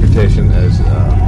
reputation as uh,